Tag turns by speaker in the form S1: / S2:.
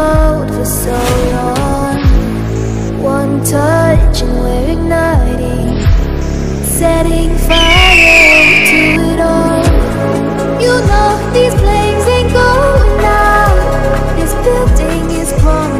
S1: cold for so long. One touch and we're igniting Setting fire to it all. You know these flames ain't going out. This building is crumbling